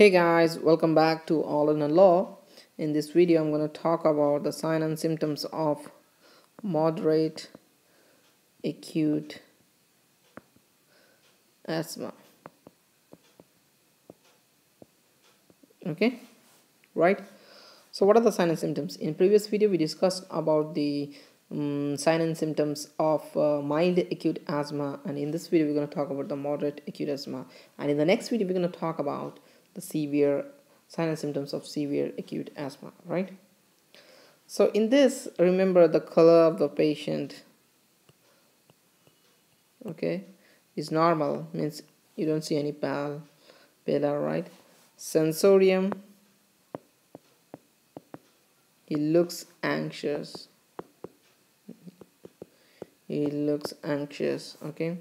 Hey guys, welcome back to All or None Law. In this video, I'm going to talk about the sign and symptoms of moderate acute asthma. Okay, right? So, what are the sign and symptoms? In previous video, we discussed about the um, sign and symptoms of uh, mild acute asthma, and in this video, we're going to talk about the moderate acute asthma. And in the next video, we're going to talk about the severe sign and symptoms of severe acute asthma right? So in this remember the color of the patient okay is normal means you don't see any pale pallor right? Sensorium he looks anxious. He looks anxious okay?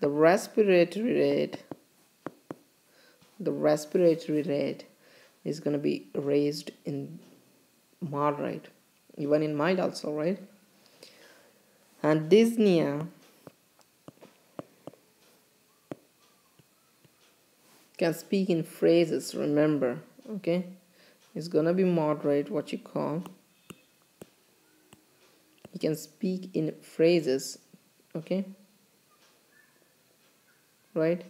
The respiratory rate the respiratory rate is going to be raised in moderate even in mild also right? And dyspnea can speak in phrases remember okay? It's gonna be moderate what you call. You can speak in phrases okay? Right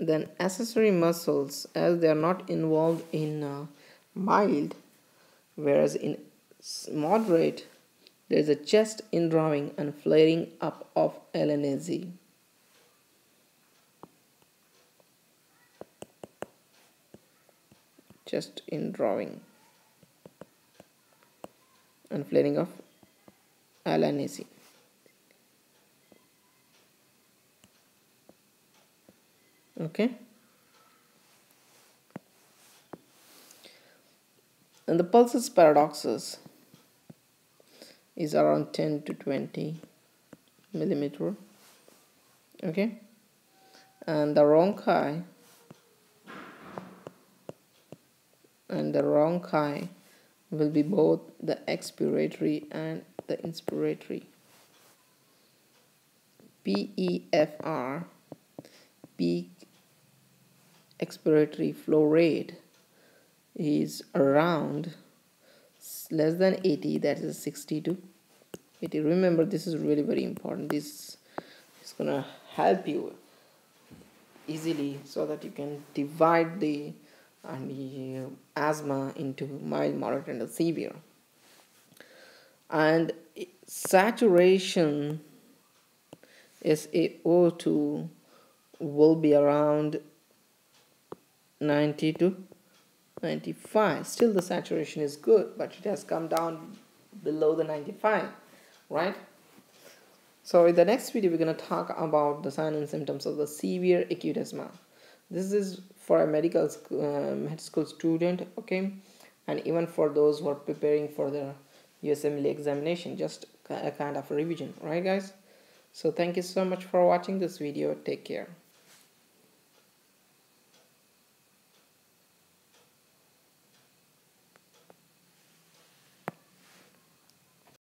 then accessory muscles as they are not involved in uh, mild whereas in moderate there is a chest indrawing and flaring up of alae nasi. Chest indrawing and flaring of alae nasi. Okay. And the pulsus paradoxus is around 10 to 20 millimeter. Okay. And the rhonchi and the rhonchi will be both the expiratory and the inspiratory. PEFR peak expiratory flow rate is around less than 80 that is 60 to 80 remember this is really very important. This is gonna help you easily so that you can divide the uh, the asthma into mild moderate and severe. And saturation SaO2 will be around 90 to 95 still the saturation is good but it has come down below the 95 right? So in the next video we're going to talk about the signs and symptoms of the severe acute asthma. This is for a medical uh, med school student okay? And even for those who are preparing for their USMLE examination just a kind of revision right guys? So thank you so much for watching this video. Take care